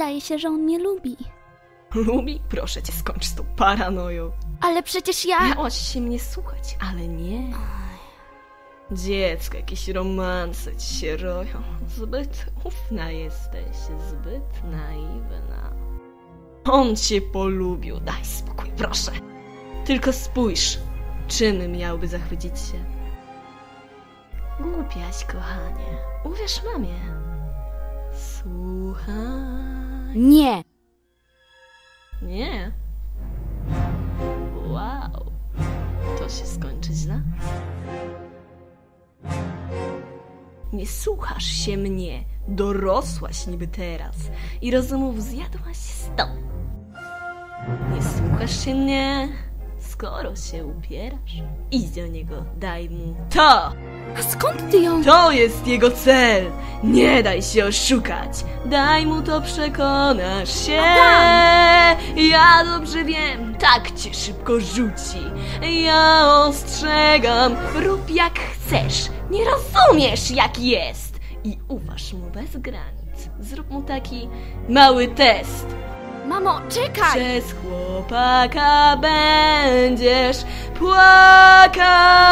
Zdaje się, że on mnie lubi. Lubi? Proszę cię, skończ z tą paranoją. Ale przecież ja... Miałaś się mnie słuchać, ale nie. Dziecko, jakieś romanse ci się roją. Zbyt ufna jesteś, zbyt naiwna. On cię polubił, daj spokój, proszę. Tylko spójrz, czym miałby zachwycić się. Głupiaś, kochanie. Uwierz mamie. Słuchaj. Nie. Nie. Wow. To się skończy źle. Nie słuchasz się mnie. Dorosłaś niby teraz. I rozumów zjadłaś sto. Nie słuchasz się mnie. Skoro się upierasz, idź do niego, daj mu to. A skąd ty ją... To jest jego cel! Nie daj się oszukać! Daj mu to, przekonasz się! Ja dobrze wiem, tak cię szybko rzuci. Ja ostrzegam, rób jak chcesz. Nie rozumiesz, jak jest. I uważ mu bez granic. Zrób mu taki mały test. Mamo, czekaj! Przez chłopaka będziesz płakać.